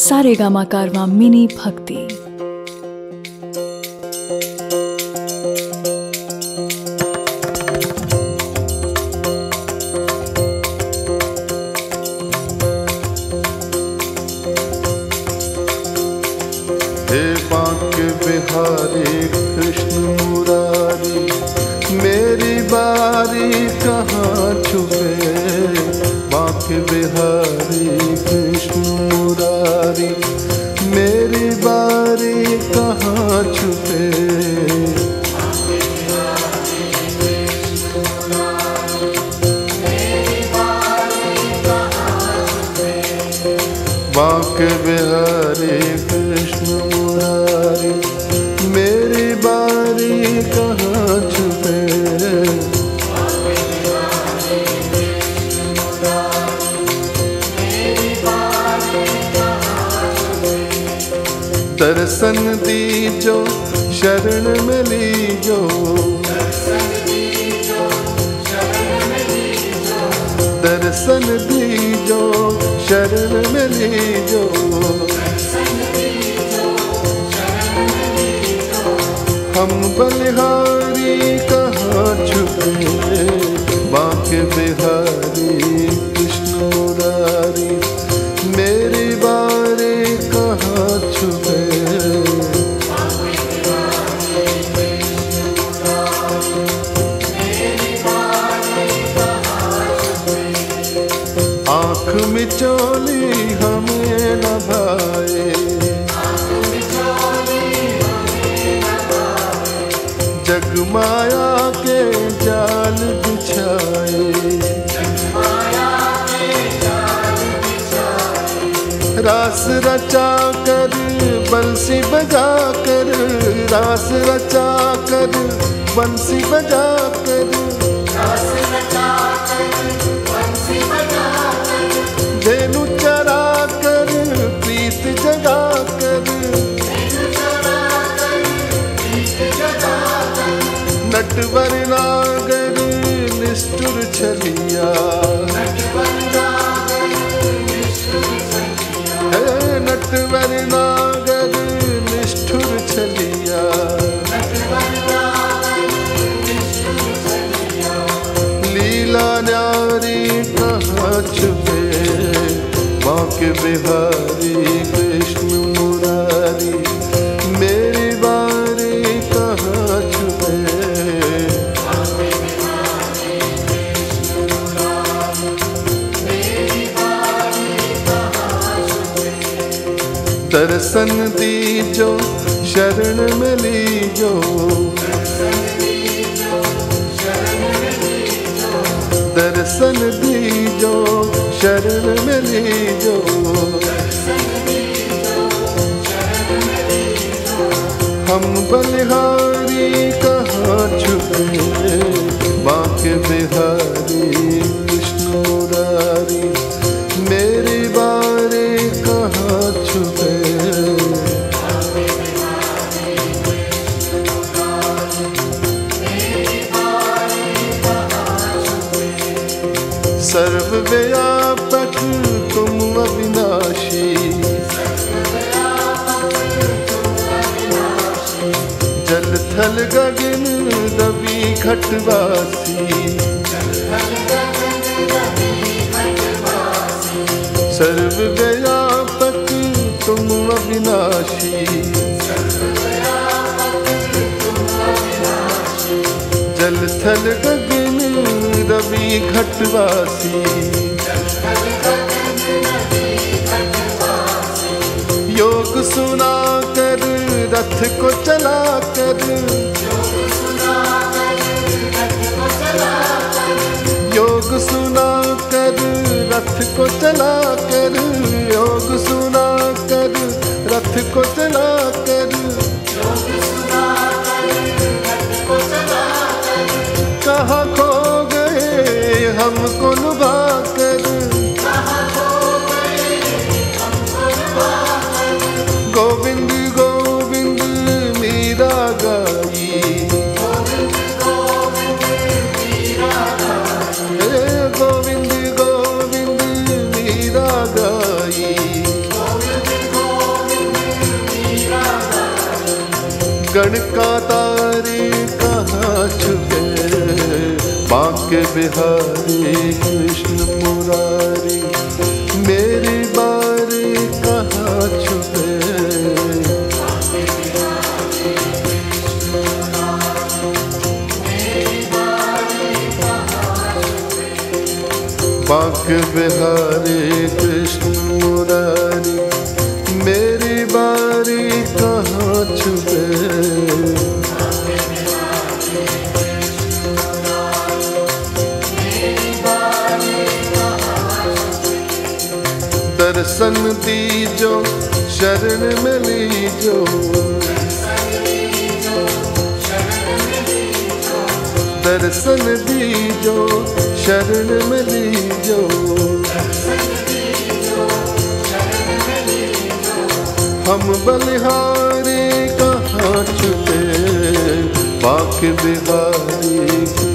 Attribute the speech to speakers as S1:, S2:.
S1: सारेगामा कारवा मिनी भक्ति।
S2: बिहारी कृष्ण मुरारी मेरी बारी कहाँ छुपे? बांके बिहारी कृष्ण मुरारी मेरी बारी कहाँ छुपे? दर्शन दीजो शरण मिली लीजो दर्शन दीजो शरण में लीजो। हम बलिहारी कहाँ छुपे? बांके बिहारी कृष्ण मुरारी मिचोली हमें न भाए। जग माया के जाल बिछाए। रास रचा कर, बंसी बजा कर, रास रचा कर, बंसी बजा कर। धेनु चरा कर जगा नटवर नागर, निष्ठुर छलिया। नटवर नागर, निष्ठुर छलिया। लीला न्यारी कहाँ छुपे? बांके बिहारी कृष्ण मुरारी मेरी बारी कहाँ छुपे? दर्शन दीजो शरण में लीजो दर्शन हम बलिहारी कहाँ छुपे? बांके बिहारी थल गगन रवि घटवासी। सर्वव्यापक तुम अविनाशी। जल थल गगन रवि घटवासी। योग सुना कर रथ को चला कर योग सुना कर रथ को चला कर योग सुना कर रथ को चला कर कहा खो गए हमको गण का तारी कहाँ छुपे बांके बिहारी, कृष्ण मुरारी, मेरी बारी कहाँ छुपे बांक बिहारी, कृष्ण मुरारी, मेरी बारी कहाँ छुपे दर्शन दीजो शरण में लीजो दर्शन दीजो शरण में लीजो हम बलिहारी कहाँ छुपे बाक बिहारी